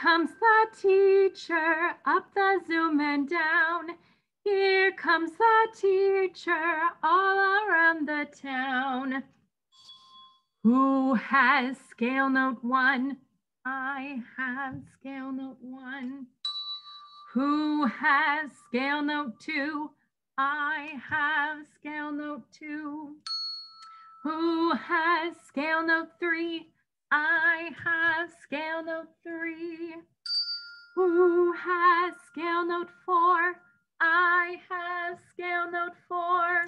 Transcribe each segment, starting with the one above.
comes the teacher up the Zoom and down. Here comes the teacher all around the town. Who has scale note one? I have scale note one. Who has scale note two? I have scale note two. Who has scale note three? I have scale note three. Who has scale note four? I have scale note four.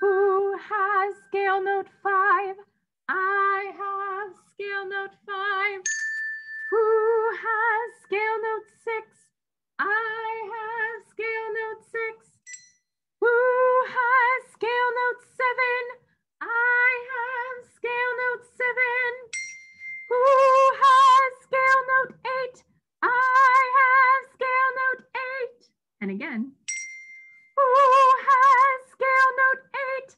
Who has scale note And again. Who has scale note eight?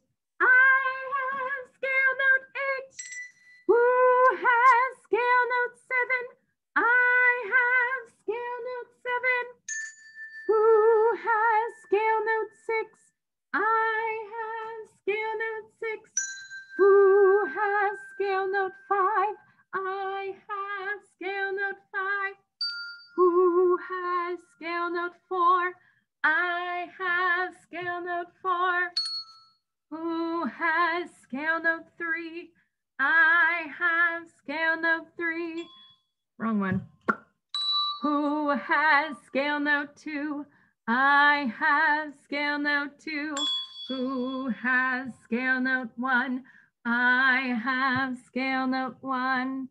I have scale note eight. Who has scale note seven? I have scale note seven. Who has scale note six? I have scale note six. Who has scale note five? I have scale note five. Who has note four. Who has scale note three? I have scale note three. Wrong one. Who has scale note two? I have scale note two. Who has scale note one? I have scale note one.